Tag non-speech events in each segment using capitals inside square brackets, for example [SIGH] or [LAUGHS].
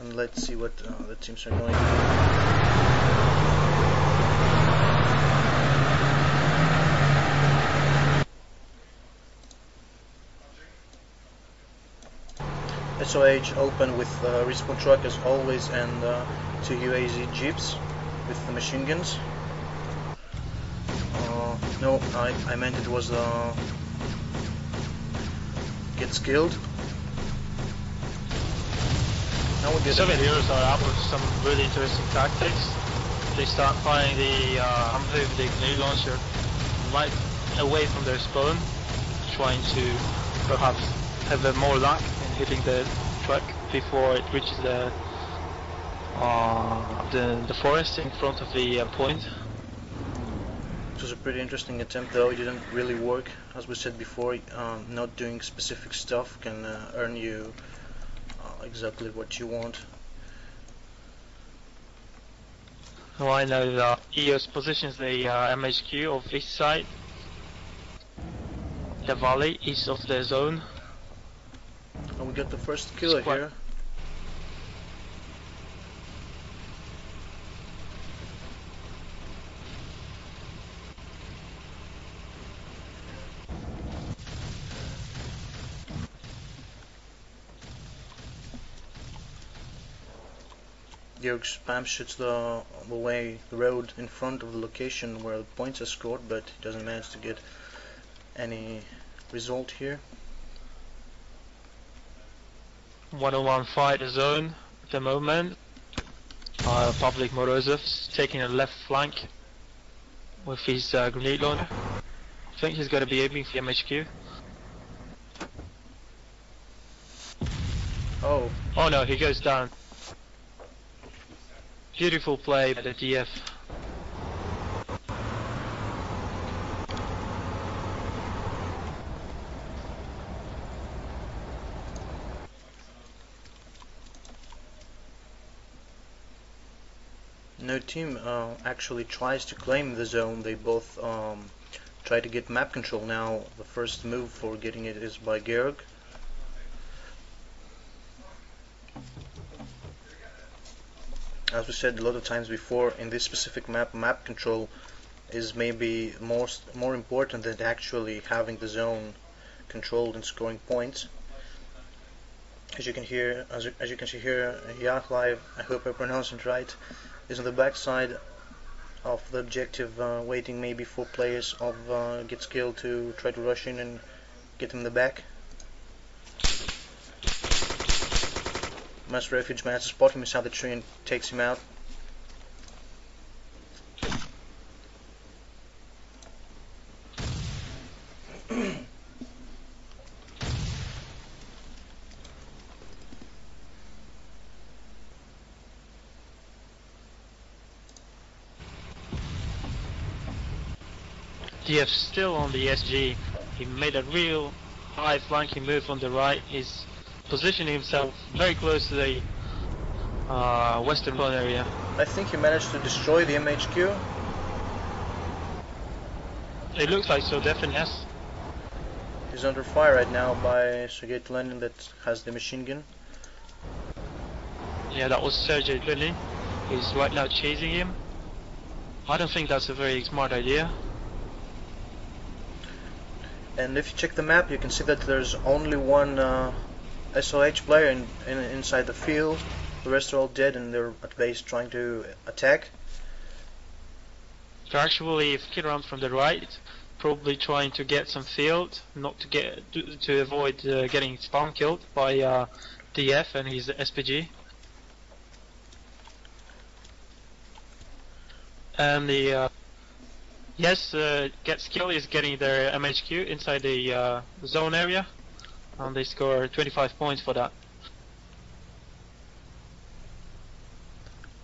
And let's see what uh, the teams are going to do. SOH open with uh, respawn truck as always and uh, two UAZ jeeps with the machine guns. Uh, no, I, I meant it was uh, get skilled. Now we get Soviet heroes are out with some really interesting tactics. They start firing the uh, Humvee with the grenade launcher right away from their spawn, trying to perhaps have a more luck in hitting the truck before it reaches the uh, the, the forest in front of the uh, point. It was a pretty interesting attempt though, it didn't really work. As we said before, um, not doing specific stuff can uh, earn you exactly what you want. Well, I know the EOS positions the uh, MHQ of east side, the valley east of the zone. And we got the first killer Squad. here. Georg spam shoots the, the way the road in front of the location where the points are scored, but he doesn't manage to get any result here. 101 fight zone at the moment. Uh, Pavlik Morozov's taking a left flank with his uh, grenade launcher. I think he's going to be aiming for the MHQ. Oh, Oh no, he goes down. Beautiful play by the DF. No team uh, actually tries to claim the zone. They both um, try to get map control now. The first move for getting it is by Georg. As we said a lot of times before, in this specific map, map control is maybe most more important than actually having the zone controlled and scoring points. As you can hear, as as you can see here, Yacht Yahlive, I hope I pronounced it right, is on the back side of the objective, uh, waiting maybe for players of uh, Get Skill to try to rush in and get him in the back. Master Refuge manages to spot him inside the tree and takes him out. DF still on the SG. He made a real high flanking move on the right. He's positioning himself very close to the uh, western front area. I think he managed to destroy the MHQ. It looks like so, definitely yes. He's under fire right now by Sergei Lenin that has the machine gun. Yeah, that was Sergei Lenin. He's right now chasing him. I don't think that's a very smart idea. And if you check the map, you can see that there's only one uh, SOH player in, in, inside the field. The rest are all dead and they're at base trying to attack. They're actually kid around from the right, probably trying to get some field, not to get to, to avoid uh, getting spawn killed by uh, DF and his SPG. And the uh, yes, uh, Get Skill is getting their MHQ inside the uh, zone area, and they score 25 points for that.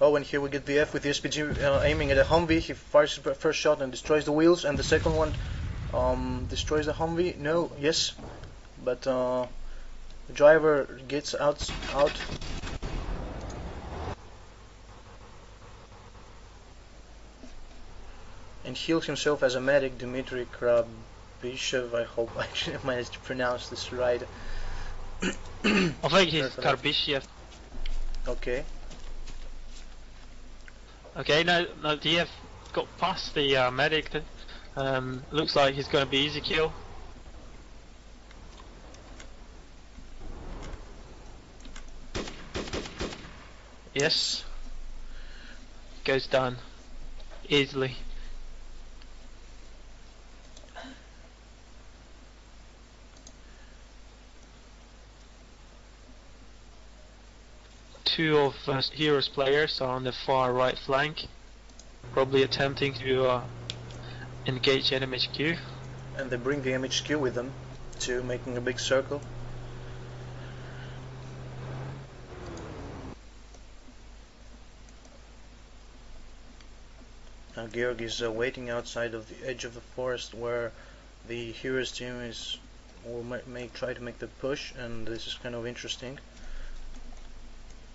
Oh, and here we get the F with the SPG uh, aiming at a Humvee. He fires his first shot and destroys the wheels, and the second one um, destroys the Humvee. No, yes, but uh, the driver gets out. Out. And heals himself as a medic, Dmitry Krabishev. I hope I [LAUGHS] managed to pronounce this right. I think he's Personally. Okay. Okay, now, now DF got past the uh, medic. Um, looks like he's going to be easy kill. Yes. Goes down. Easily. Two of uh, Heroes players are on the far right flank. Probably attempting to uh, engage HQ. And they bring the MHQ with them to making a big circle. Now Georg is uh, waiting outside of the edge of the forest where the heroes team is will may try to make the push and this is kind of interesting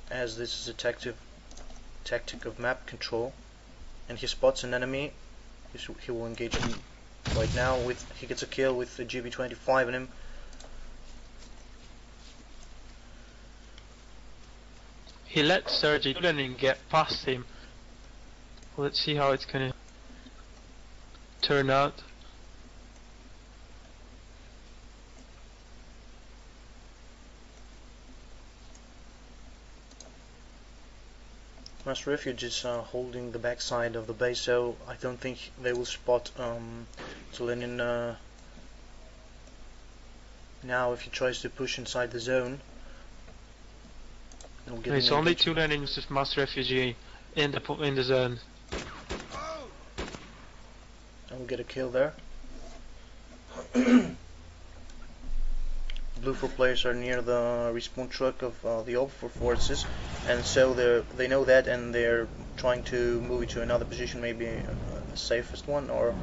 as this is a tactic tactic of map control and he spots an enemy he will engage him right now with he gets a kill with the GP25 on him. He let Sergei Lenin get past him. Let's see how it's gonna turn out Mass refugees are holding the backside of the base, so I don't think they will spot um, Lenin uh, now if he tries to push inside the zone. There's only two Lenins of mass refugee in the in the zone. And we'll get a kill there. [COUGHS] BLUFOR players are near the respawn truck of uh, the Alpha 4 forces and so they they know that and they're trying to move it to another position maybe uh, the safest one or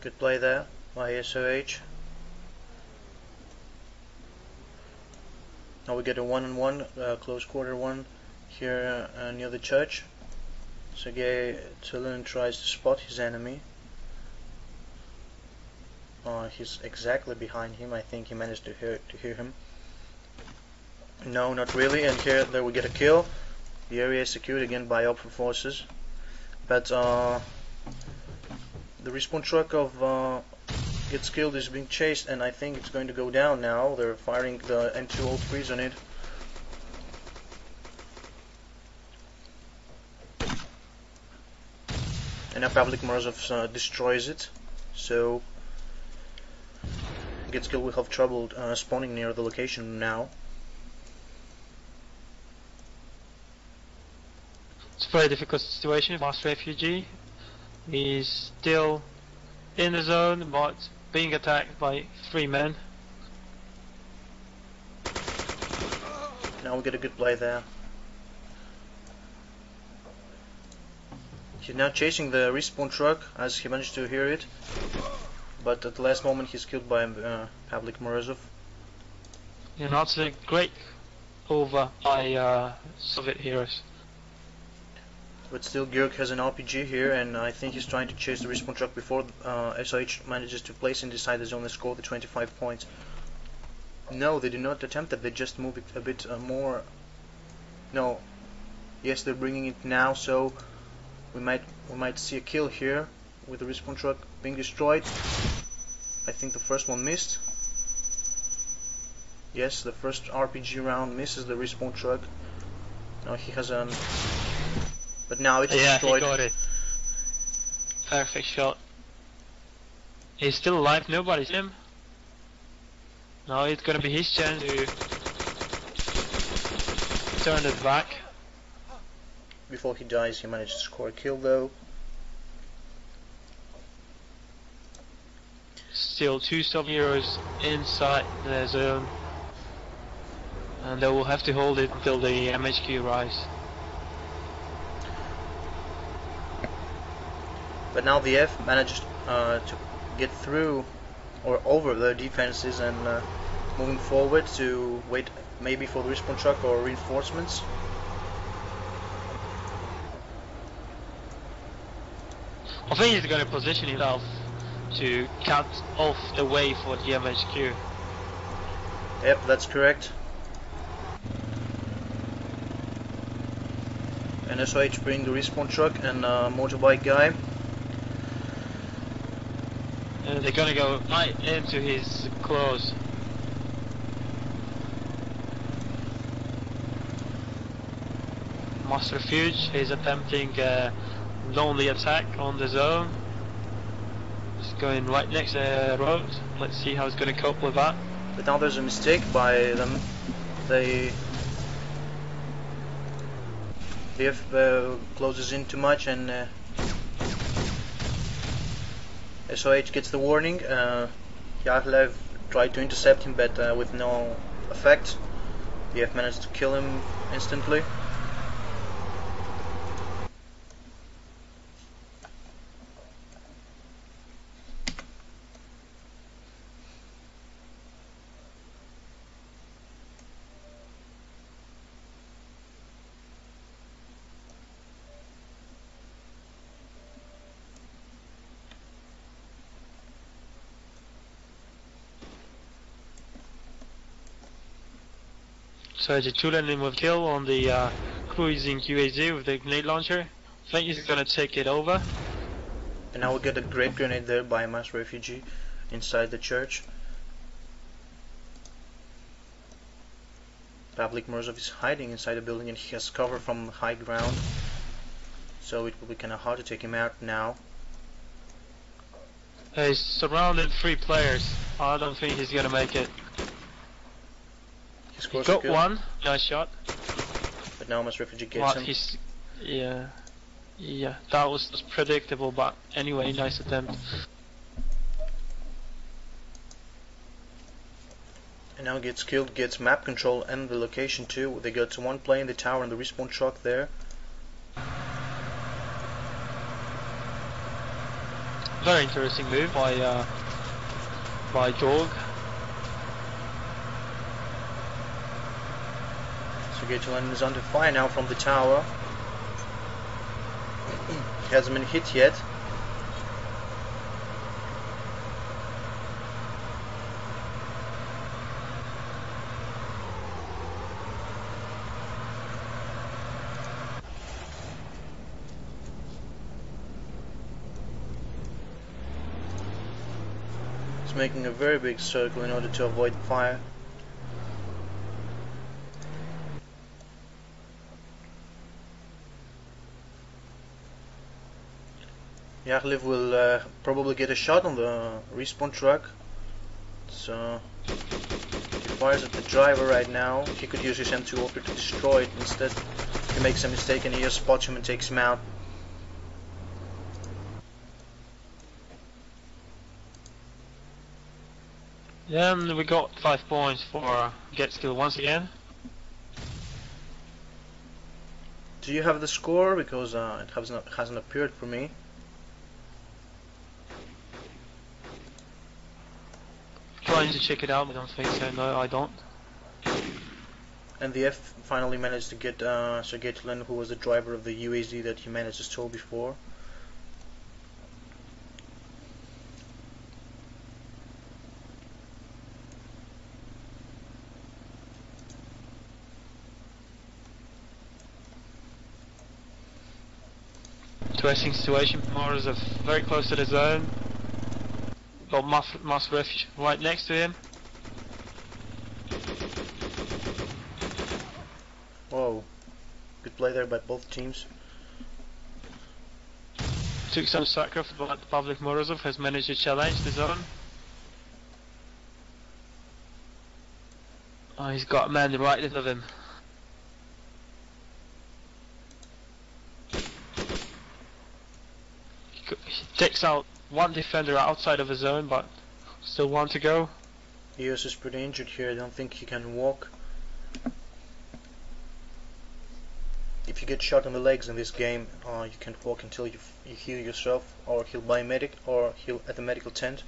Good play there by SOH. Now we get a one-on-one, uh, close quarter one here uh, near the church. Sergei Tulin tries to spot his enemy. Uh, he's exactly behind him. I think he managed to hear to hear him. No, not really. And here, there we get a kill. The area is secured again by Alpha forces, but uh, the respawn truck of uh, Get Skilled is being chased and I think it's going to go down now. They're firing the M203s on it. And now Pavlik Morozov uh, destroys it. So Get Skilled will have trouble uh, spawning near the location now. It's a very difficult situation. Mass refugee He's still in the zone, but being attacked by three men. Now we get a good play there. He's now chasing the respawn truck as he managed to hear it. But at the last moment he's killed by uh, Pavlik Morozov. Yeah, that's a great over by uh, Soviet heroes. But still, Georg has an RPG here, and I think he's trying to chase the respawn truck before uh, SOH manages to place inside the zone and score the 25 points. No, they do not attempt that. They just move it a bit uh, more. No. Yes, they're bringing it now, so we might we might see a kill here with the respawn truck being destroyed. I think the first one missed. Yes, the first RPG round misses the respawn truck. Now he has an but now it's yeah, destroyed. he got it. Perfect shot. He's still alive, nobody's him. Now it's gonna be his chance to turn it back. Before he dies, he managed to score a kill though. Still two sub heroes inside the zone. And they will have to hold it until the MHQ arrives. But now the F managed uh, to get through or over their defenses and uh, moving forward to wait maybe for the respawn truck or reinforcements. I think he's going to position himself to cut off the way for the MHQ. Yep, that's correct. And SOH bring the respawn truck and uh, motorbike guy. Uh, they're gonna go right into his claws. Master Refuge is attempting a lonely attack on the zone. It's going right next to road. Let's see how it's gonna cope with that. But now there's a mistake by them. They if uh, closes in too much and uh, SOH gets the warning. Uh, Yakovlev tried to intercept him but uh, with no effect. DF managed to kill him instantly. So the Tulen with kill on the uh, cruising UAZ with the grenade launcher. I think he's gonna take it over. And now we get a great grenade there by a mass refugee inside the church. Pavlik Morozov is hiding inside the building and he has cover from high ground. So it will be kinda hard to take him out now. He's surrounded three players. I don't think he's gonna make it. He He scores got kill, one, nice shot. but now I must refugee get But him. he's, yeah, yeah, that was, was predictable. But anyway, nice attempt. And now gets killed, gets map control and the location too. They got to one plane, the tower and the respawn truck there. Very interesting move by uh, by Jorg. So Gageland is under fire now from the tower. [CLEARS THROAT] hasn't been hit yet. He's making a very big circle in order to avoid fire. Yakovlev will uh, probably get a shot on the respawn truck. So he fires at the driver right now. He could use his M2 Walker to destroy it. Instead, he makes a mistake and he just spots him and takes him out. Then we got five points for uh, get skill once again. Do you have the score? Because uh, it hasn't hasn't appeared for me. Trying to check it out, I don't think so. No, I don't. And the F finally managed to get uh, Sir Gatlin, who was the driver of the UAZ that he managed to steal before. Interesting situation. Mars is very close to the zone. Got Mass, mass Refuge right next to him. Whoa. Good play there by both teams. Took some sacrifice, but Pavlik Morozov has managed to challenge the zone. Oh, he's got a man right in front of him. He takes out one defender outside of his zone, but still one to go. Eos is pretty injured here. I don't think he can walk. if you get shot in the legs in this game, uh, you can't walk until you, you heal yourself, or heal by medic, or heal at the medical tent.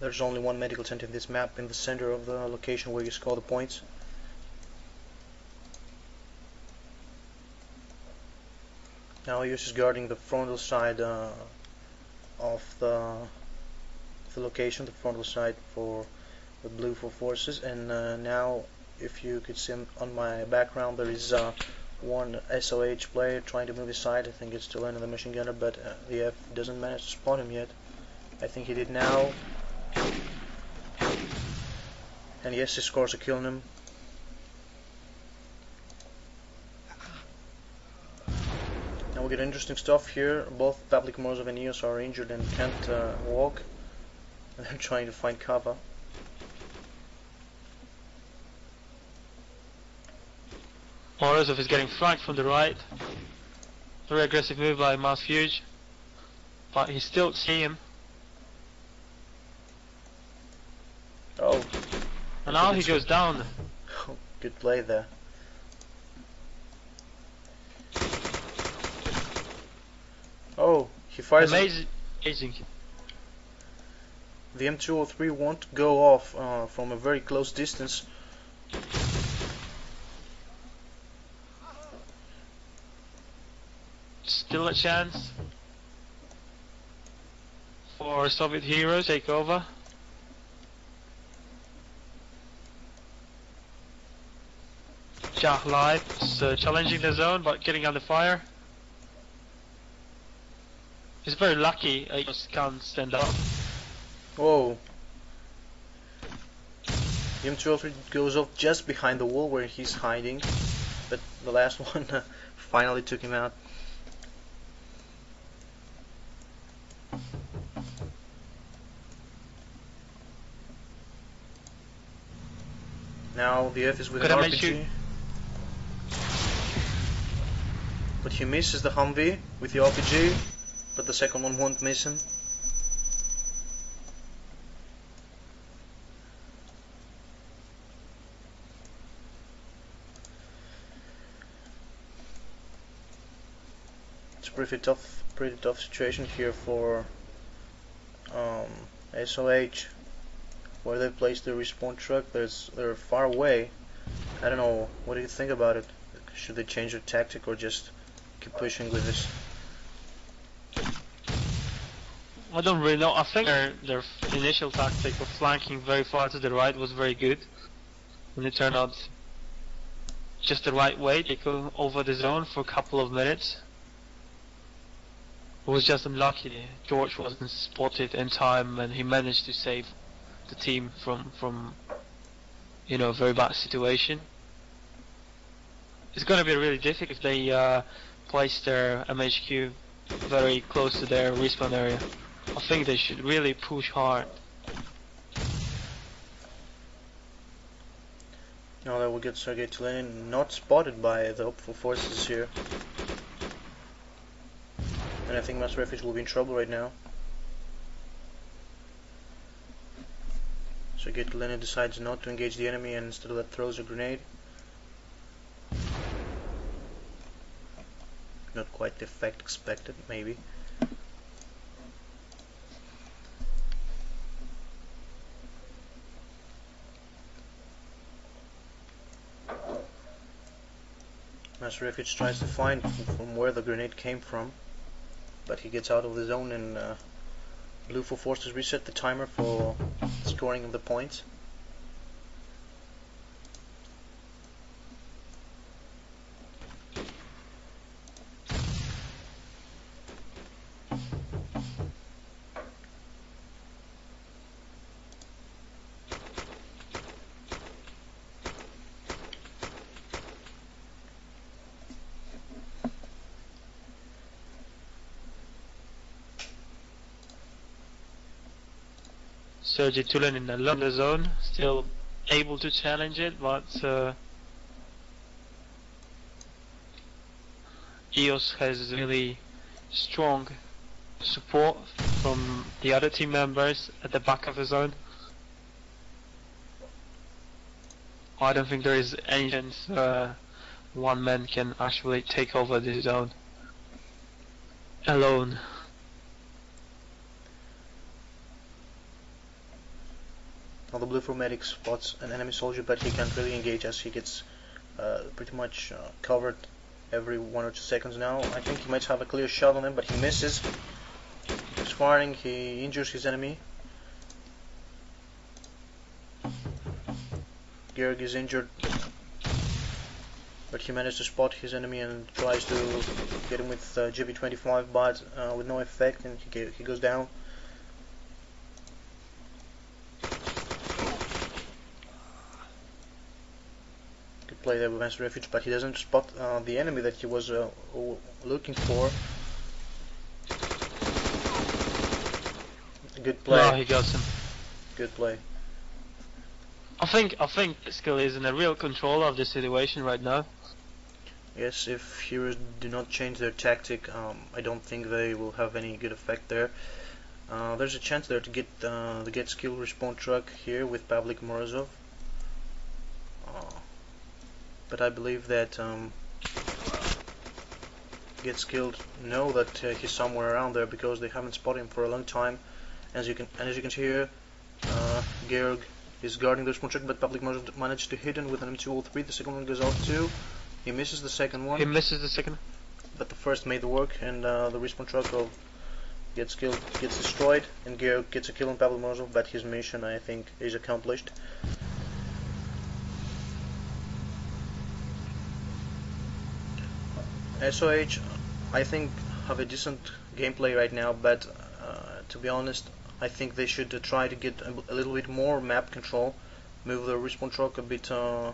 There's only one medical tent in this map in the center of the location where you score the points. Now he is guarding the frontal side uh, of the, the location, the frontal side for the blue for forces, and uh, now if you could see on my background there is uh, one SOH player trying to move aside. I think it's still the machine gunner, but uh, the F doesn't manage to spot him yet. I think he did now. And yes, he scores a kill on him. We get interesting stuff here. Both Pavlik Morozov and Eos are injured and can't uh, walk. And [LAUGHS] they're trying to find cover. Morozov is getting flanked from the right. Very aggressive move by Masfuge. But he still see him. Oh. And now he goes down. [LAUGHS] Good play there. Oh, he fires. Amazing. Amazing. The M203 won't go off uh, from a very close distance. Still a chance for Soviet hero take over. Jah Live uh, challenging the zone but getting under fire. He's very lucky he just can't stand up. Whoa. The M203 goes off just behind the wall where he's hiding, but the last [LAUGHS] one uh, finally took him out. Now the F is with Could an I RPG. But he misses the Humvee with the RPG, but the second one won't miss him. It's a pretty tough, pretty tough situation here for um, SOH, where they placed the respawn truck. There's they're far away. I don't know. What do you think about it? Should they change their tactic or just keep pushing with this? I don't really know. I think their, their initial tactic of flanking very far to the right was very good. And it turned out just the right way. They go over the zone for a couple of minutes. It was just unlucky. George wasn't spotted in time and he managed to save the team from, from you know, a very bad situation. It's going to be really difficult if they uh, place their MHQ very close to their respawn area. I think they should really push hard. Now that we get Sergei Tulenin not spotted by the hopeful forces here. And I think Master Refuge will be in trouble right now. Sergei Tulenin decides not to engage the enemy and instead of that throws a grenade. Not quite the effect expected, maybe. Master Refuge tries to find from where the grenade came from, but he gets out of the zone and uh, Blue for Forces reset the timer for scoring of the points. Tulenin along the zone, still able to challenge it, but uh, EOS has really strong support from the other team members at the back of the zone. I don't think there is any chance uh, one man can actually take over this zone alone. The blue medic spots an enemy soldier, but he can't really engage as he gets uh, pretty much uh, covered every one or two seconds now. I think he might have a clear shot on him, but he misses. He's firing, he injures his enemy. Georg is injured, but he managed to spot his enemy and tries to get him with uh, GP25, but uh, with no effect, and he, he goes down. Play there with Master Refuge, but he doesn't spot uh, the enemy that he was uh, looking for. Good play. No, he got him. Good play. I think I think Skill is in a real control of the situation right now. Yes, if heroes do not change their tactic, um, I don't think they will have any good effect there. Uh, there's a chance there to get uh, the get skill respawn truck here with Pavlik Morozov but I believe that um, Get Skilled know that uh, he's somewhere around there because they haven't spotted him for a long time. As you can, and as you can see here, uh, Georg is guarding the respawn truck, but Pavlik managed to hit him with an M203. The second one goes off too. He misses the second one. He misses the second. But the first made the work, and uh, the respawn truck of Get Skilled gets destroyed, and Georg gets a kill on Pavlik Morozov, but his mission, I think, is accomplished. SOH, I think, have a decent gameplay right now, but uh, to be honest, I think they should uh, try to get a, a, little bit more map control, move the respawn truck a bit uh,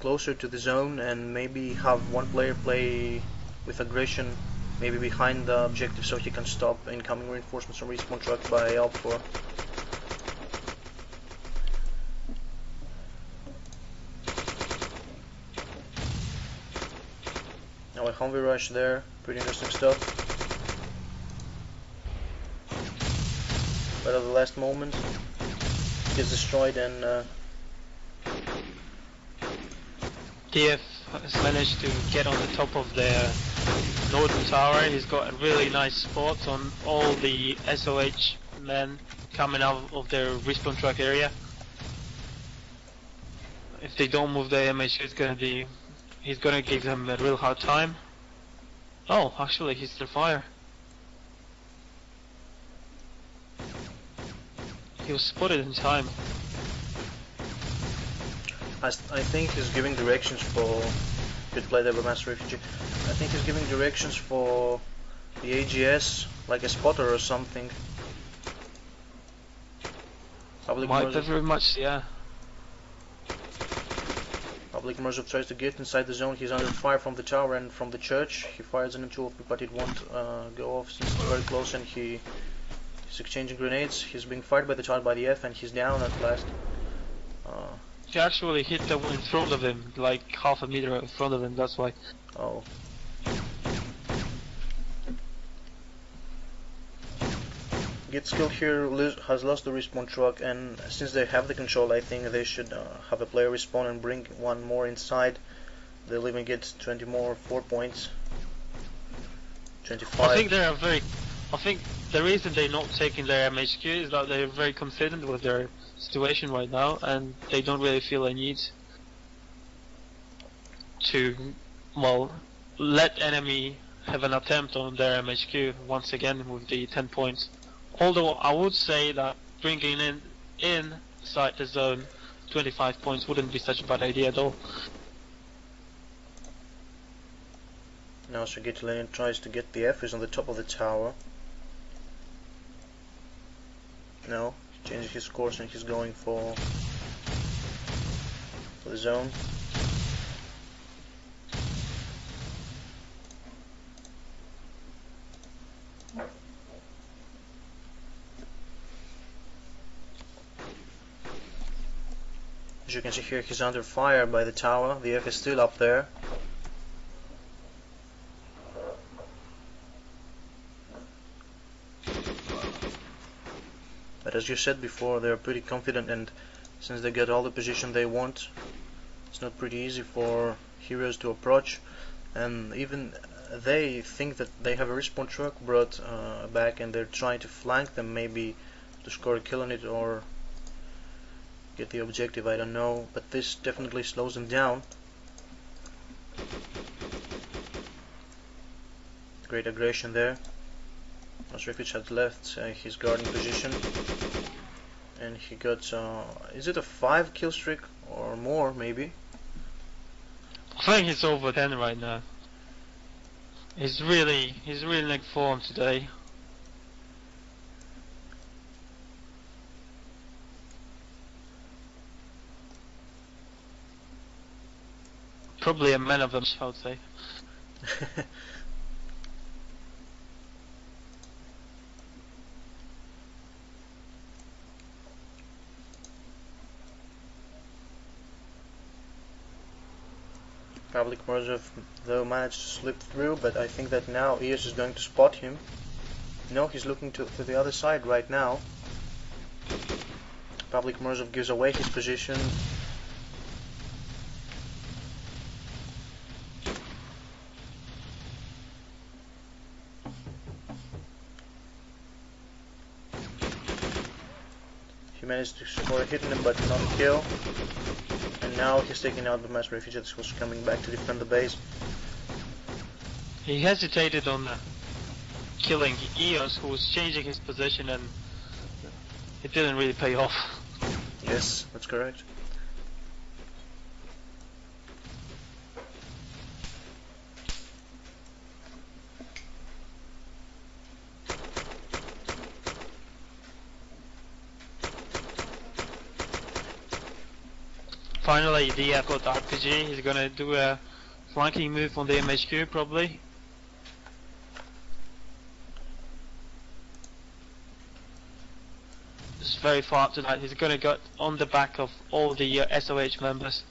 closer to the zone, and maybe have one player play with aggression, maybe behind the objective, so he can stop incoming reinforcements from respawn truck by. Now a Humvee rush there, pretty interesting stuff. But at the last moment, gets destroyed and uh, DF has managed to get on the top of the northern tower. He's got a really nice spot on all the SOH men coming out of their respawn truck area. If they don't move the MH, it's gonna be He's gonna give them a real hard time. Oh, actually, he's the fire. He was spotted in time. I, I think he's giving directions for... Good play there Master Refugee. I think he's giving directions for the AGS, like a spotter or something. Public Might very much, yeah. Pavlik Morozov tries to get inside the zone. He's under fire from the tower and from the church. He fires an M2 but it won't uh, go off since it's very close and he he's exchanging grenades. He's being fired by the child by the F and he's down at last. Uh, he actually hit the one in front of him, like half a meter in front of him, that's why. Oh. Get Skill here has lost the respawn truck and since they have the control I think they should uh, have a player respawn and bring one more inside. They'll even get 20 more 4 points. 25. I think they are very... I think the reason they're not taking their MHQ is that they're very confident with their situation right now and they don't really feel a need to, well, let enemy have an attempt on their MHQ once again with the 10 points. Although I would say that bringing in inside the zone 25 points wouldn't be such a bad idea at all. Now Sergei tries to get the F, he's on the top of the tower. No, he changes his course and he's going for the zone. As you can see here, he's under fire by the tower. The F is still up there. But as you said before, they're pretty confident and since they get all the position they want, it's not pretty easy for heroes to approach, and even they think that they have a respawn truck brought uh, back, and they're trying to flank them, maybe to score a kill on it or get the objective. I don't know, but this definitely slows them down. Great aggression there. Masrefich had left uh, his guarding position and he got uh, is it a 5 kill streak or more maybe I think he's over 10 right now. He's really, he's really in like form today. Probably a man of them, I would say. [LAUGHS] Pavlik Morozov though managed to slip through, but I think that now EOS is going to spot him. No, he's looking to, to the other side right now. Pavlik Morozov gives away his position. Managed to score a hit on him, but not kill. And now he's taking out the mass refugees who's coming back to defend the base. He hesitated on uh, killing Eos, who was changing his position, and it didn't really pay off. Yes, that's correct. Finally, the got RPG is gonna do a flanking move on the MHQ probably. It's very far up to that. He's gonna get on the back of all the uh, SOH members.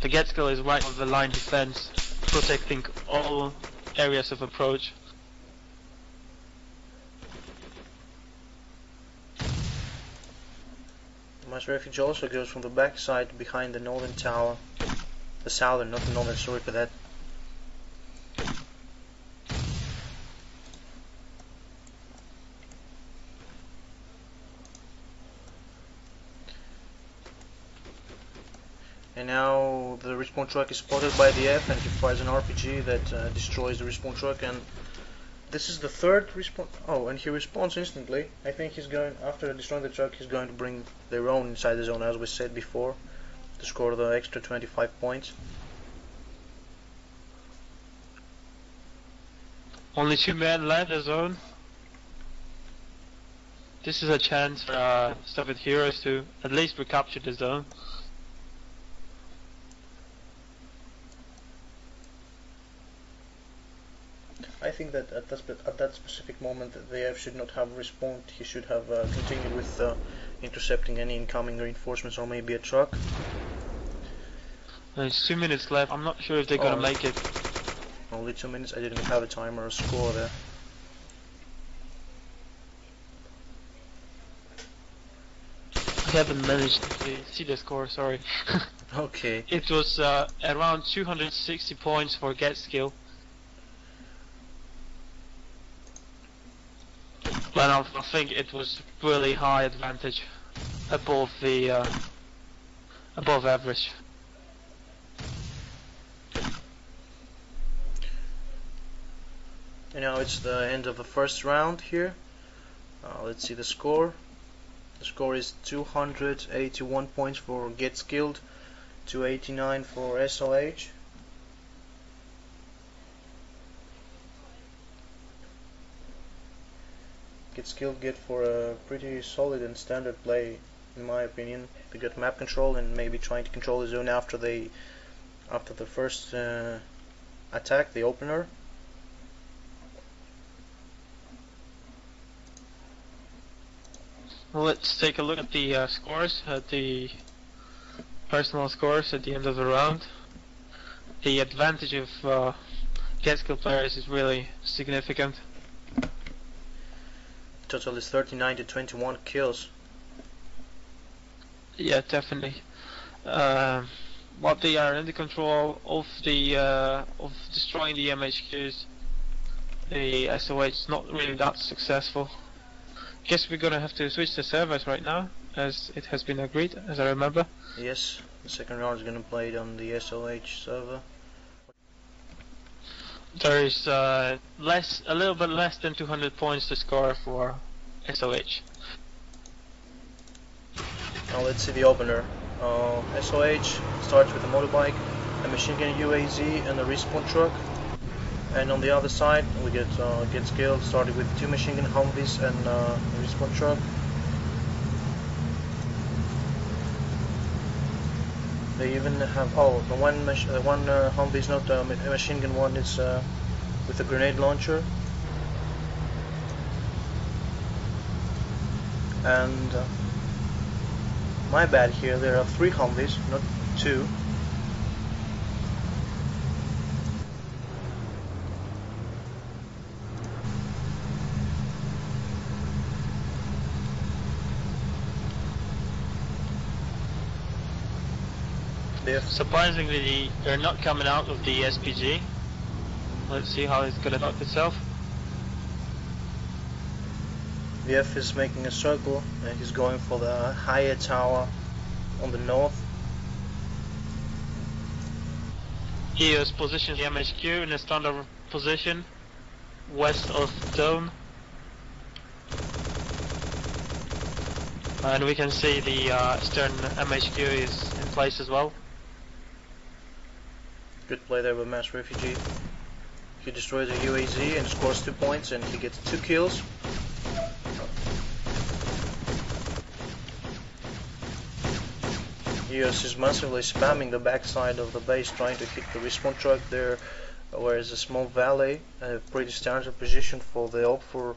The Getskill is right on the line defense, protecting all areas of approach. Mass refuge also goes from the backside behind the northern tower. The southern, not the northern, sorry for that. And now the respawn truck is spotted by the F and he fires an RPG that uh, destroys the respawn truck and this is the third response. Oh, and he responds instantly. I think he's going, after destroying the truck, he's going to bring their own inside the zone as we said before to score the extra 25 points. Only two men left the zone. This is a chance for uh, Soviet heroes to at least recapture the zone. I think that at that, at that specific moment the AF should not have respawned. He should have uh, continued with uh, intercepting any incoming reinforcements or maybe a truck. There's two minutes left. I'm not sure if they're Oh. gonna make it. Only two minutes. I didn't have a timer or a score there. I haven't managed to see the score. Sorry. [LAUGHS] Okay. it was uh, around 260 points for get But I I think it was really high advantage above the uh, above average. And now it's the end of the first round here. Uh, let's see the score. The score is 281 points for Get Skilled, 289 for SOH. Get Skilled get for a pretty solid and standard play, in my opinion. They got map control and maybe trying to control the zone after they, after the first uh, attack, the opener. Let's take a look at the uh, scores, at the personal scores at the end of the round. The advantage of uh, get skill players is really significant. Total is 39 to 21 kills. Yeah, definitely. But they are under control of the uh, of destroying the MHQs. The SOH is not really that successful. Guess we're gonna have to switch the servers right now, as it has been agreed, as I remember. Yes, the second round is gonna play it on the SOH server. There is uh, less, a little bit less than 200 points to score for SOH. Now let's see the opener. Uh, SOH starts with a motorbike, a machine gun UAZ, and a respawn truck. And on the other side, we get uh, get skilled, starting with two machine gun Humvees and uh, a respawn truck. They even have oh the one the one uh, is not uh, a machine gun one is uh, with a grenade launcher. And uh, my bad here, there are three Humvees, not two. Surprisingly, they're not coming out of the SPG. Let's see how it's gonna look itself. DF is making a circle and he's going for the higher tower on the north. He is positioned the MHQ in a standard position west of Dome. And we can see the uh, stern MHQ is in place as well. Good play there with Mass Refuge. He destroys a UAZ and scores two points and he gets two kills. EOS is massively spamming the backside of the base trying to hit the respawn truck there where is a small valley a pretty standard position for the op for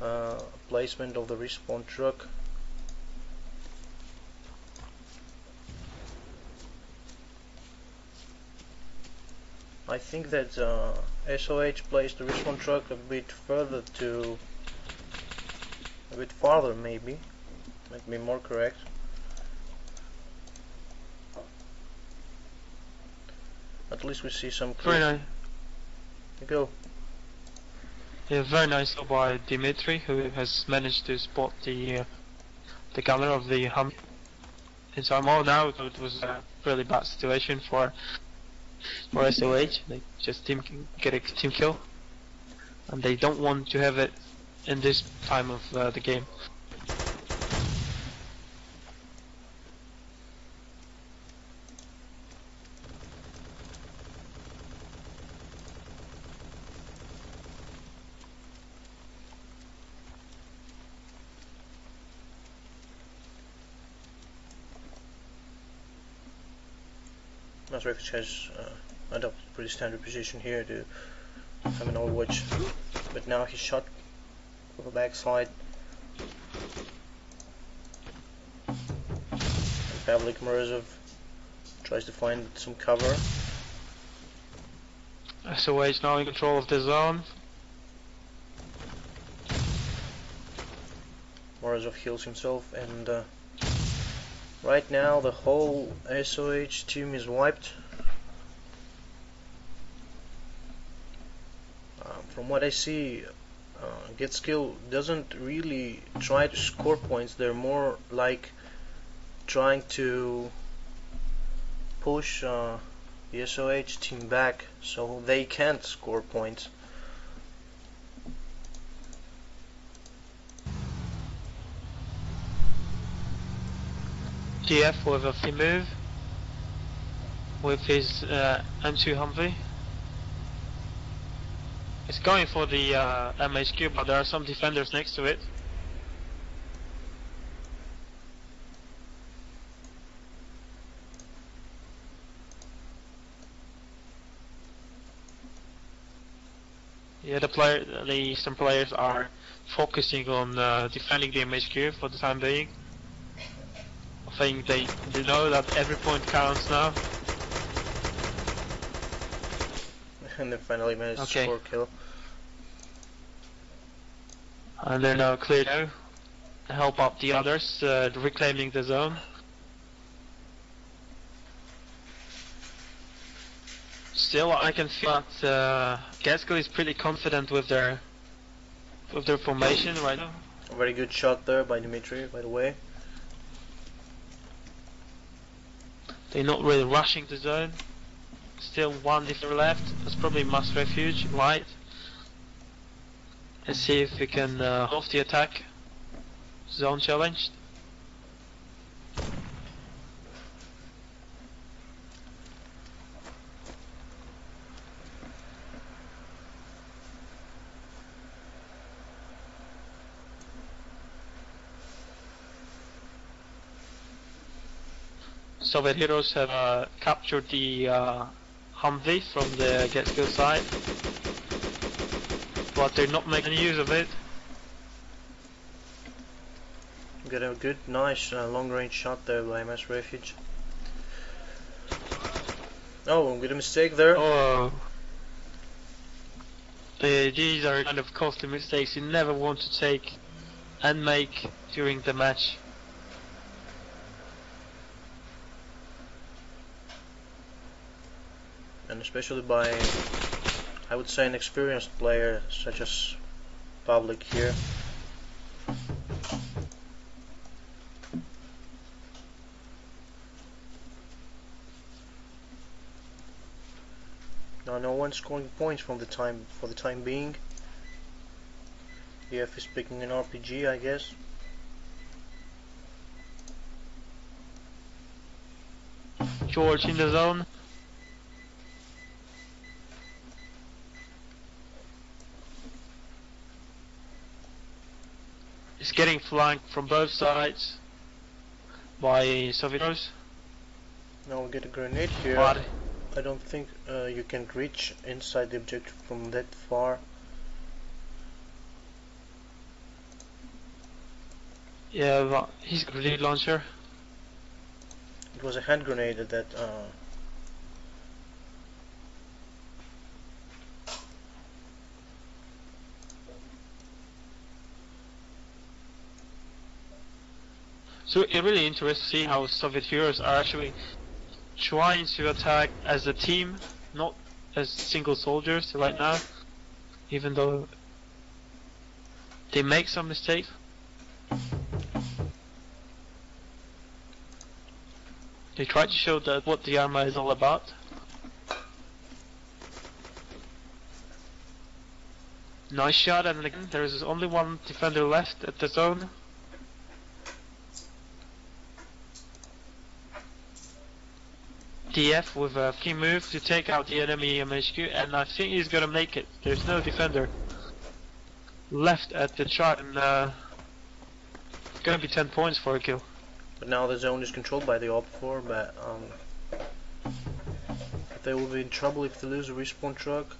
uh, placement of the respawn truck I think that uh, SOH placed the respawn truck a bit further to a bit farther maybe might be more correct at least we see some Very clear nice. go Yeah, very nice job by Dimitri, who has managed to spot the uh, the gunner of the Hum. In Samoa now, it was a really bad situation for for SOH. They just team get a team kill, and they don't want to have it in this time of uh, the game. Mass Refuge has uh, adopted a pretty standard position here to have an overwatch but now he shot with a backslide and Pavlik Morozov tries to find some cover. SOH is now in control of the zone. Morozov heals himself and uh, right now the whole SOH team is wiped uh, from what I see uh, Get Skill doesn't really try to score points they're more like trying to push uh, the SOH team back so they can't score points DF with a free move with his uh, M2 Humvee. It's going for the uh, MHQ, but there are some defenders next to it. Yeah, the player, the players are focusing on uh, defending the MHQ for the time being. I think they, they know that every point counts now. And they finally managed Okay. to score a kill And they're now clear now. to Help out the others, uh, reclaiming the zone. Still, I can feel that uh, Gaskell is pretty confident with their with their formation right now. A very good shot there by Dimitri, by the way. They're not really rushing the zone. Still one defender left. That's probably mass refuge, right? Let's see if we can uh, the attack. Zone challenged. Soviet heroes have uh, captured the uh, Humvee from the Getskill side, but they're not making any use of it. Got a good, nice uh, long-range shot there by Mass Refuge. Oh, got a mistake there. Oh, uh, these are kind of costly mistakes you never want to take and make during the match. And especially by I would say an experienced player such as Pavlik here. Now no one's scoring points from the time for the time being. DF is picking an RPG I guess. George in the zone. Getting flanked from both sides by Sovietos. Now we get a grenade here. But I don't think uh, you can reach inside the objective from that far. yeah, but he's a grenade launcher. It was a hand grenade that uh, So it really interesting to see how Soviet heroes are actually trying to attack as a team, not as single soldiers right now, even though they make some mistakes. They try to show that what the Arma is all about. Nice shot, and again, there is only one defender left at the zone. DF with a key move to take out the enemy MHQ, and I think he's gonna make it. There's no defender left at the chart, and uh, it's gonna be 10 points for a kill. But now the zone is controlled by the OPFOR, but um, they will be in trouble if they lose a respawn truck.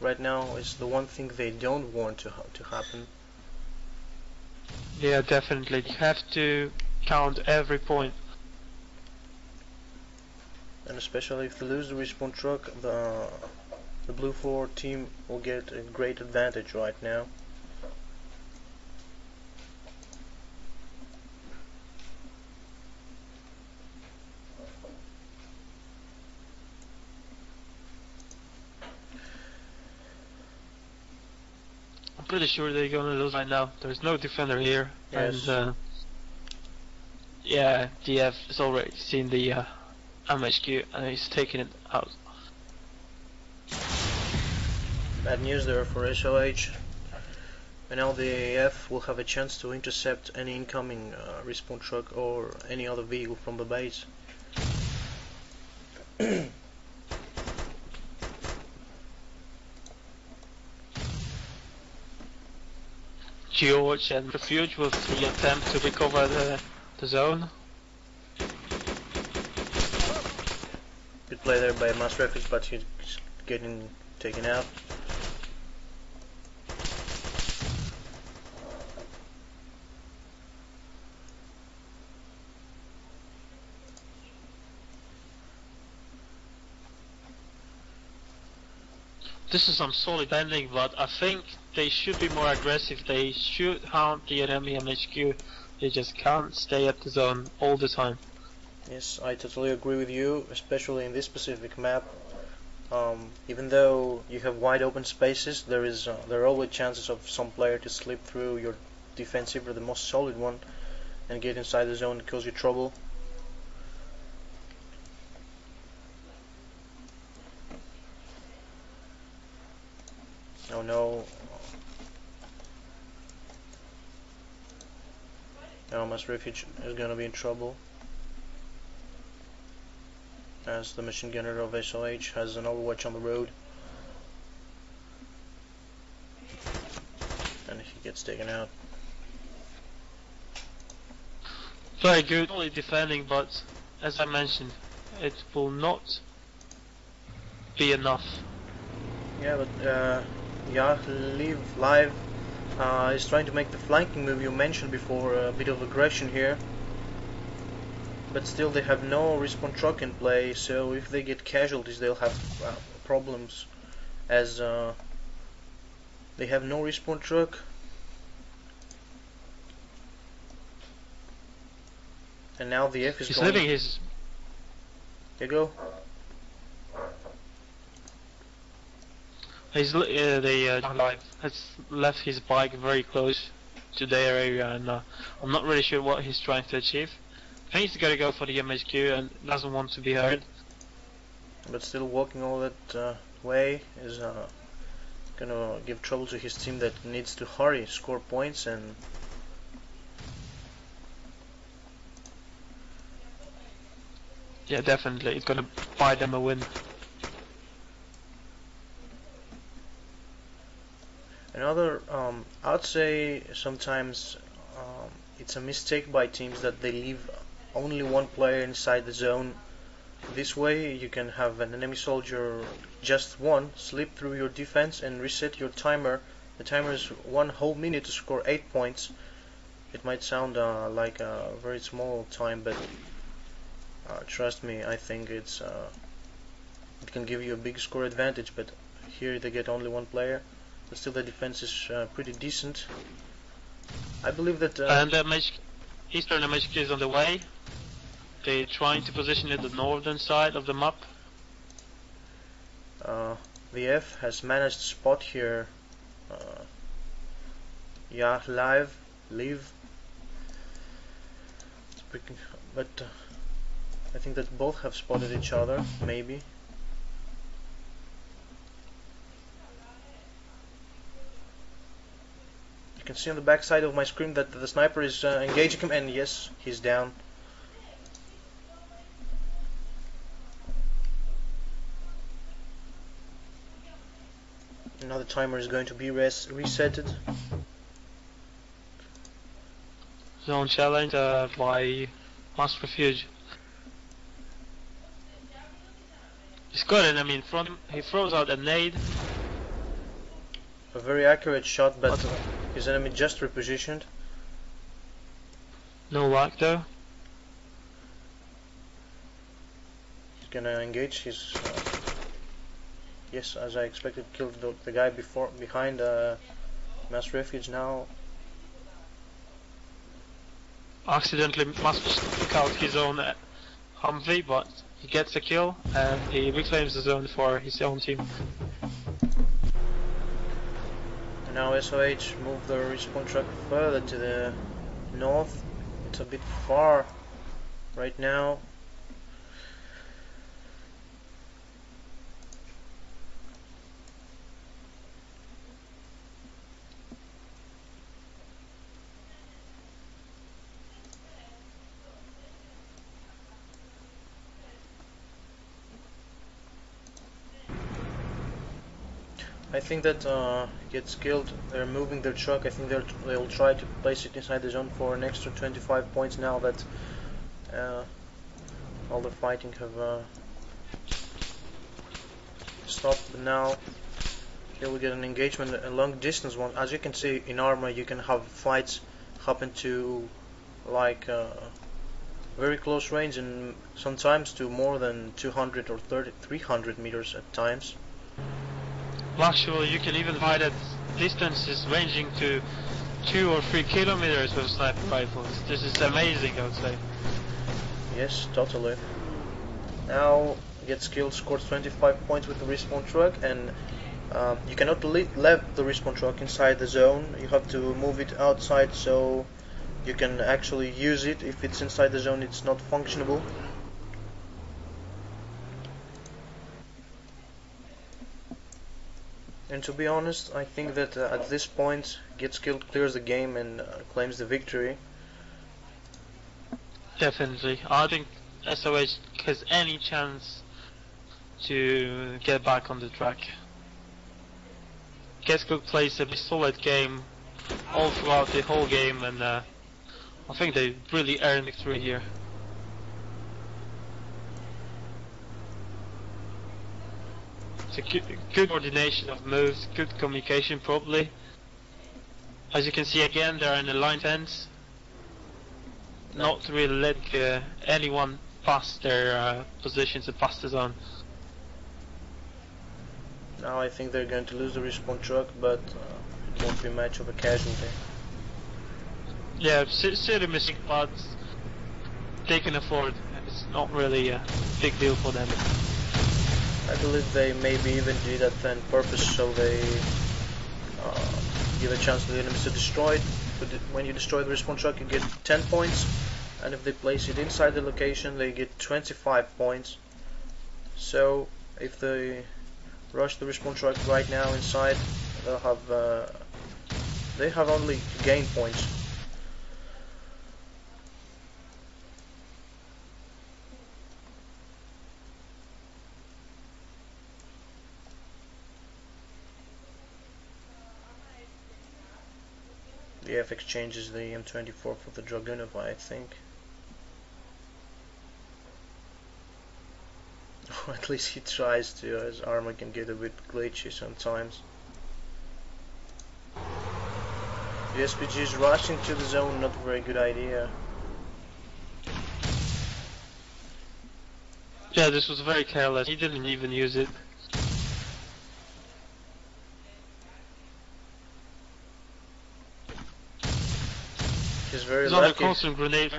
Right now is the one thing they don't want to ha to happen. Yeah, definitely. You have to count every point. And especially if they lose the respawn truck, the the BLUFOR team will get a great advantage right now. I'm pretty sure they're gonna lose right now. There's no defender here, Yes. and uh, yeah, DF has already seen the uh, MHQ and he's taking it out. Bad news there for SOH. And now the DF will have a chance to intercept any incoming uh, respawn truck or any other vehicle from the base. George and Refuge the attempt to recover the, the zone. Play there by Mass Refuge, but he's getting taken out. this is some solid ending, but I think they should be more aggressive. They should hunt the enemy MHQ. They just can't stay at the zone all the time. Yes, I totally agree with you, especially in this specific map. Um, even though you have wide open spaces, there is uh, there are always chances of some player to slip through your defensive or the most solid one and get inside the zone and cause you trouble. Oh no. Now Mass Refuge is gonna be in trouble. As the mission gunner of SOH has an overwatch on the road. And he gets taken out. Very good, only defending, but as I mentioned, it will not be enough. Yeah, but uh, yeah, live live uh, is trying to make the flanking move you mentioned before, a bit of aggression here. But still they have no respawn truck in play, so if they get casualties they'll have uh, problems as uh, they have no respawn truck. And now the F is He's going. leaving his There you go. He's uh, the uh, has left his bike very close to their area, and uh, I'm not really sure what he's trying to achieve. He's gonna go for the MHQ and doesn't want to be hurt. but still walking all that uh, way is uh, gonna give trouble to his team that needs to hurry, score points, and Yeah, definitely, it's gonna buy them a win. another. Um, I'd say sometimes um, it's a mistake by teams that they leave only one player inside the zone. This way, you can have an enemy soldier, just one, slip through your defense and reset your timer. The timer is one whole minute to score eight points. It might sound uh, like a very small time, but uh, trust me, I think it's uh, it can give you a big score advantage. But here they get only one player, but still the defense is uh, pretty decent. I believe that uh, And the MHQ, Eastern MHQ is on the way. They're trying to position it the northern side of the map. uh, the F has managed to spot here. Uh, live, live. It's But uh, I think that both have spotted each other, maybe. You can see on the back side of my screen that the sniper is uh, engaging him, and yes, he's down. Now the timer is going to be res resetted. Zone challenge uh, by Mass Refuge. He's got an enemy in front of him. He throws out a nade. A very accurate shot, but What? his enemy just repositioned. No luck though. He's gonna engage his. Uh, yes, as I expected, killed the, the guy before behind uh, mass refuge. Now Accidentally must took out his own uh, Humvee, but he gets a kill and he reclaims the zone for his own team. and now SOH moved the respawn truck further to the north. It's a bit far right now. Think that uh, gets killed. They're moving their truck. I think they'll try to place it inside the zone for an extra 25 points now that uh, all the fighting have uh, stopped. But now here we get an engagement, a long distance one. As you can see in Arma, you can have fights happen to like uh, very close range and sometimes to more than 200 or 30, 300 meters at times. Actually, you can even find that distances ranging to two or three kilometers with sniper rifles. This is amazing, I would say. Yes, totally. Now get skilled, scores 25 points with the respawn truck, and um, you cannot le leave the respawn truck inside the zone. You have to move it outside so you can actually use it. If it's inside the zone, it's not functionable. And to be honest, I think that uh, at this point, Get Skilled clears the game and uh, claims the victory. Definitely. I don't think SOH has any chance to get back on the track. Get Skilled plays a solid game all throughout the whole game and uh, I think they really earned victory here. It's a good, good coordination of moves, good communication probably. As you can see again, they're in a line fence. Not really letting uh, anyone pass their uh, positions and pass the zone. Now I think they're going to lose the respawn truck, but uh, it won't be much of a casualty. Yeah, still missing parts they can afford. It's not really a big deal for them. I believe they maybe even did that on purpose so they uh, give a chance to the enemies to destroy it. But when you destroy the respawn truck you get 10 points and if they place it inside the location they get 25 points. So if they rush the respawn truck right now inside they'll have uh, they have only gain points DF exchanges the M24 for the Dragunov, I think. [LAUGHS] At least he tries to, his Arma can get a bit glitchy sometimes. The SPG is rushing to the zone, not a very good idea. Yeah, this was very careless. He didn't even use it. He's very He's lucky. on a constant grenade.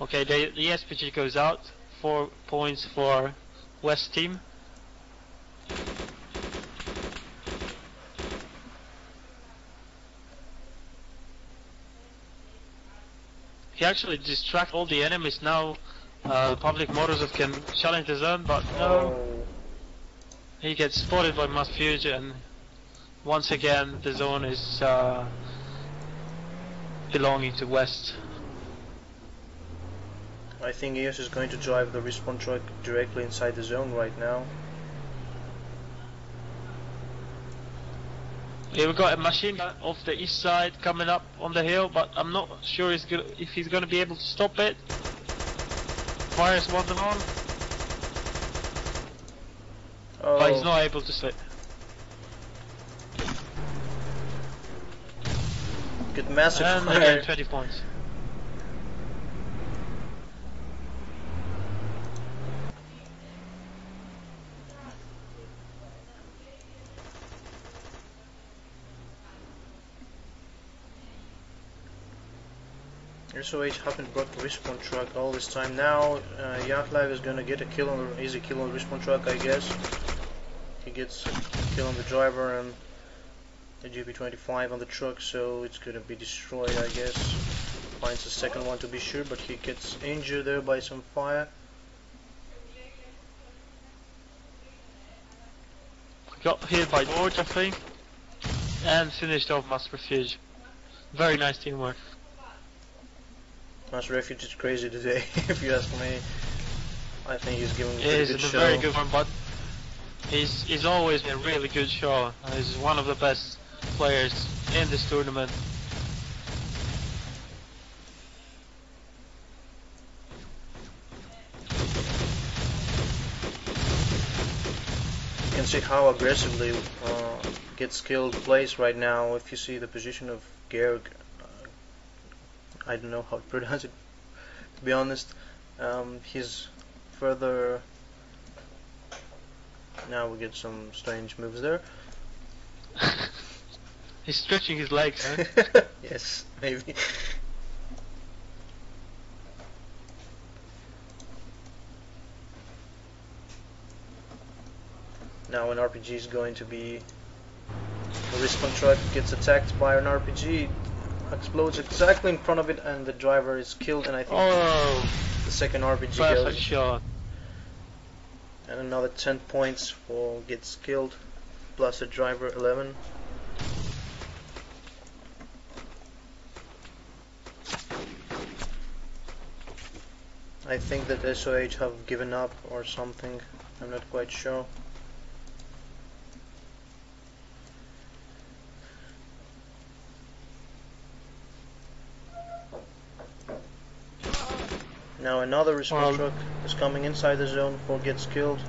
Okay, the, the SPG goes out. Four points for West team. He actually distract all the enemies now. Uh, Pavlik Morozov can challenge the zone, but no. Oh, He gets spotted by Masfuge and once again the zone is uh, belonging to West. I think EOS is going to drive the respawn truck directly inside the zone right now. Yeah, we've got a machine gun off the east side coming up on the hill, but I'm not sure he's if he's going to be able to stop it. Fires one on, Oh, but he's oh. not able to stop get massive And fire. again, 20 points. SOH haven't brought the respawn truck all this time. Now uh, Yahlav is gonna get a kill on the easy kill on the respawn truck, I guess. He gets a kill on the driver and the GP25 on the truck, so it's gonna be destroyed, I guess. Finds a second one to be sure, but he gets injured there by some fire. Got hit by George, I think, and finished off Mass Refuge. Very nice teamwork. Mass Refuge is crazy today, [LAUGHS] if you ask me. I think he's giving a pretty good in a show. very good one, but he's he's always been a really good show. He's one of the best players in this tournament. You can see how aggressively uh, Get Skilled plays right now. If you see the position of Georg, uh, I don't know how to [LAUGHS] pronounce it, to be honest. Um, he's further. Now we get some strange moves there. [LAUGHS] He's stretching his legs, huh? [LAUGHS] yes, maybe. Now an RPG is going to be a respawn truck gets attacked by an RPG, explodes exactly in front of it, and the driver is killed. And I think Oh, the second RPG perfect goes, shot. and another 10 points for gets killed, plus the driver 11. I think that SOH have given up or something. I'm not quite sure. Now another respawn Well- truck is coming inside the zone it gets killed.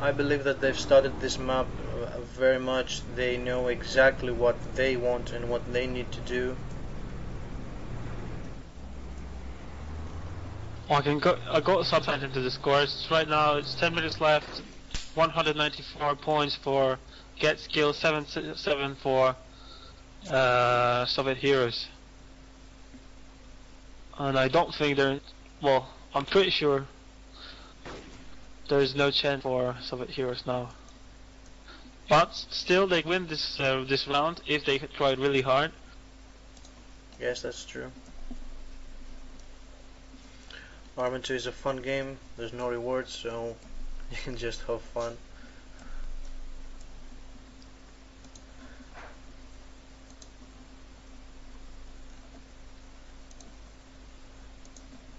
I believe that they've studied this map uh, very much. They know exactly what they want and what they need to do. Oh, I can go. I got subtitled into the scores. Right now, it's 10 minutes left. 194 points for Get Skill, 7 7 for uh, Soviet Heroes. And I don't think they're. Well, I'm pretty sure there's no chance for Soviet Heroes now. But still, they win this uh, this round if they tried really hard. Yes, that's true. Arma 2 is a fun game. There's no rewards, so [LAUGHS] you can just have fun.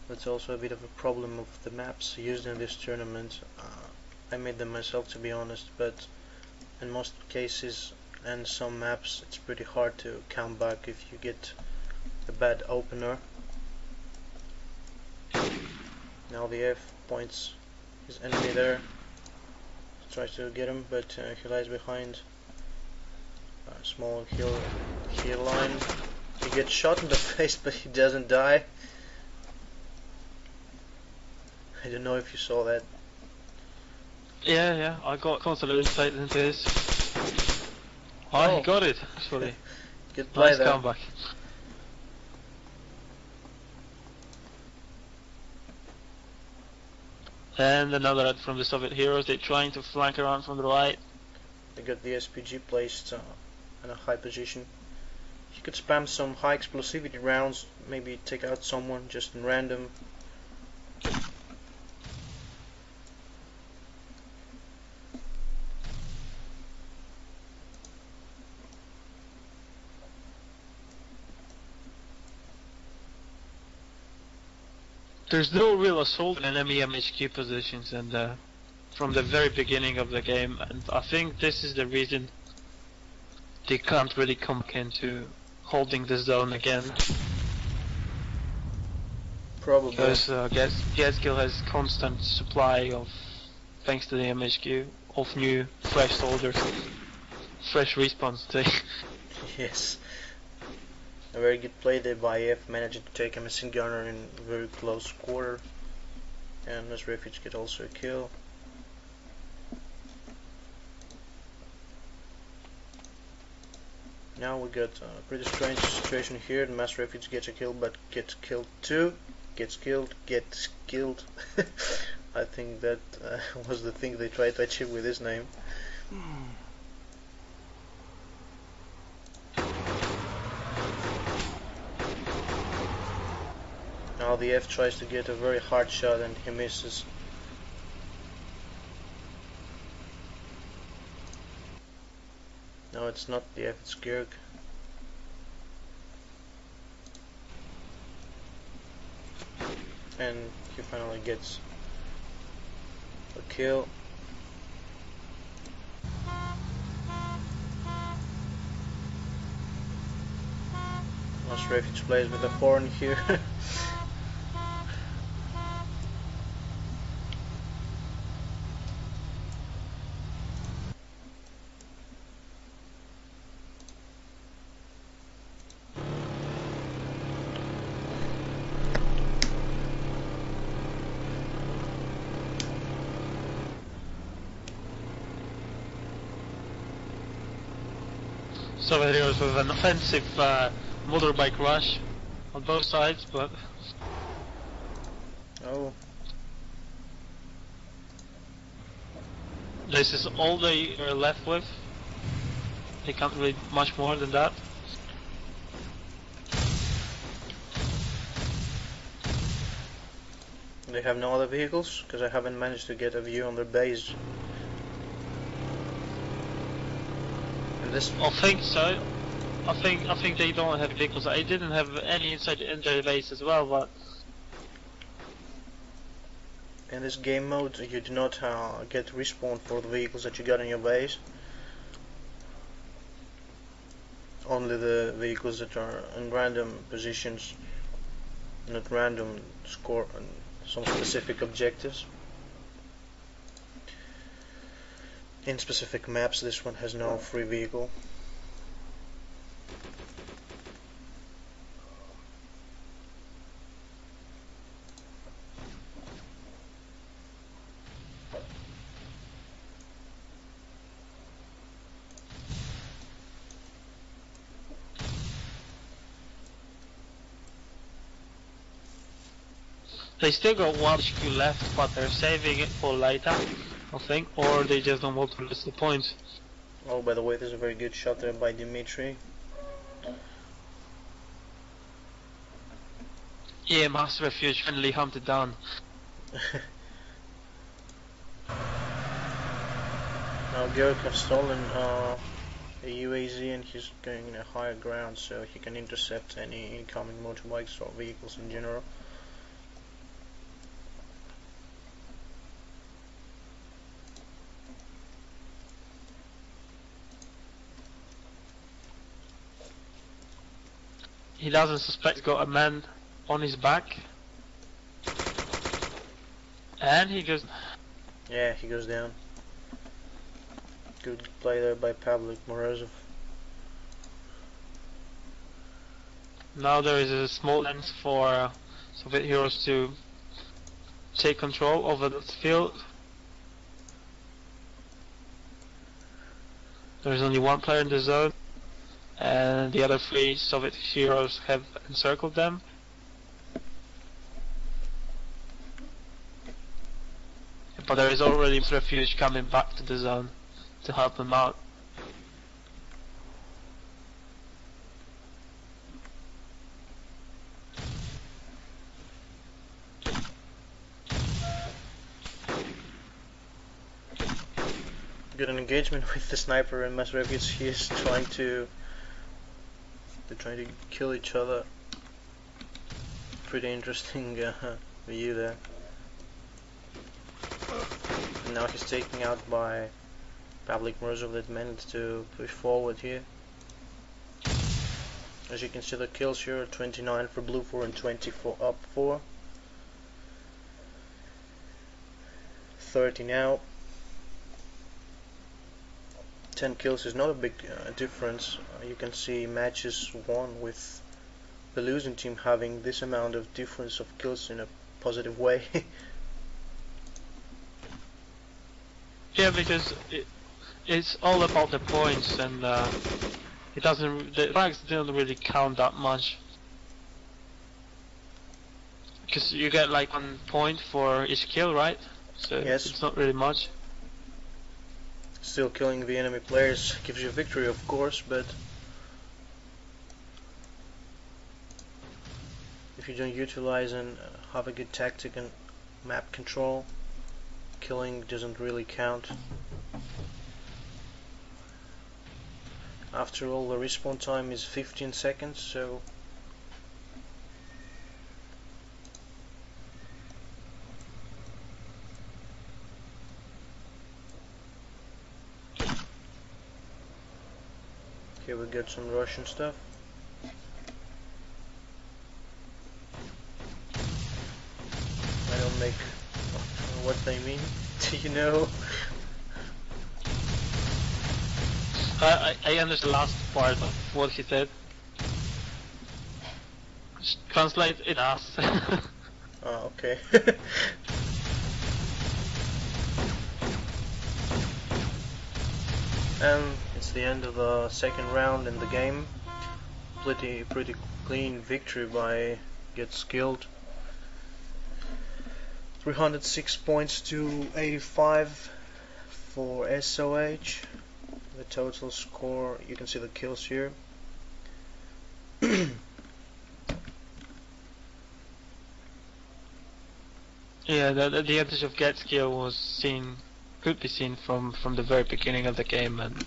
That's also a bit of a problem of the maps used in this tournament. Uh, I made them myself to be honest, but in most cases and some maps it's pretty hard to come back if you get a bad opener. Now the F points his enemy there. Tries to get him, but uh, he lies behind a small hill, hill line. He gets shot in the [LAUGHS] face, but he doesn't die. I don't know if you saw that. Yeah, yeah, I got consular insight into this. Oh, he got it, actually. [LAUGHS] Good play nice there. comeback. And another from the Soviet heroes, they're trying to flank around from the right. They got the SPG placed uh, in a high position. You could spam some high explosivity rounds, maybe take out someone just in random. There's no real assault in enemy MHQ positions and uh, from the very beginning of the game and I think this is the reason they can't really come into holding the zone again Probably. because uh, Gaskill has constant supply of thanks to the MHQ of new fresh soldiers fresh respawns to [LAUGHS] Yes. A very good play there by F, managing to take a missing gunner in very close quarter. And this refuge get also a kill. Now we got a pretty strange situation here. The mass refuge gets a kill, but gets killed too. Gets killed, gets killed. [LAUGHS] I think that uh, [LAUGHS] was the thing they tried to achieve with his name. Now the F tries to get a very hard shot and he misses. No, it's not the F, it's Gerg. And he finally gets a kill. Lost Refuge plays with a horn here. [LAUGHS] Heroes with an offensive uh, motorbike rush on both sides, but Oh, this is all they are left with. They can't really much more than that. they have no other vehicles? Because I haven't managed to get a view on their base. This, I think so. I think I think they don't have vehicles. I didn't have any inside the their base as well, but in this game mode, you do not uh, get respawn for the vehicles that you got in your base. Only the vehicles that are in random positions, not random score on some specific objectives. In specific maps, this one has no free vehicle. they still got one HQ left, but they're saving it for later, I think, or they just don't want to lose the points. Oh, by the way, there's a very good shot there by Dimitri. Yeah, Master Refuge finally hunted down. [LAUGHS] Now Garrick has stolen uh, a UAZ and he's going in a higher ground so he can intercept any incoming motorbikes or vehicles in general. He doesn't suspect he's got a man on his back. And he goes, Yeah, he goes down. Good play there by Pavlik Morozov. now there is a small chance for uh, Soviet heroes to take control over the field. There is only one player in the zone, and the other three Soviet heroes have encircled them. But there is already refuge coming back to the zone to help them out. Good an engagement with the sniper and Masrevich. He is trying to. They're trying to kill each other. Pretty interesting [LAUGHS] uh, view there. And now he's taken out by Pavlik Morozov that managed to push forward here. As you can see the kills here 29 for BLUFOR and 24 up 4. 30 now. 10 kills is not a big uh, difference. Uh, you can see matches won with the losing team having this amount of difference of kills in a positive way. [LAUGHS] Yeah, because it, it's all about the points, and uh, it doesn't. The flags don't really count that much. Because you get like one point for each kill, right? So Yes. it's not really much. Still killing the enemy players gives you victory of course, but if you don't utilize and uh, have a good tactic and map control, killing doesn't really count. After all, the respawn time is 15 seconds, so Here we got some Russian stuff. I don't make what they mean. [LAUGHS] Do you know? I I, understand the last part of what he said. Just translate it as. [LAUGHS] Oh, okay. [LAUGHS] um, it's the end of the second round in the game. Pretty pretty clean victory by Get Skilled. 306 points to 85 for SOH. The total score, you can see the kills here. [CLEARS THROAT] Yeah, the, the, advantage of get skill was seen, could be seen from, from the very beginning of the game, and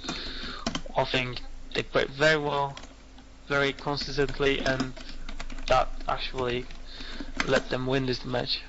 I think they played very well, very consistently, and that actually let them win this match.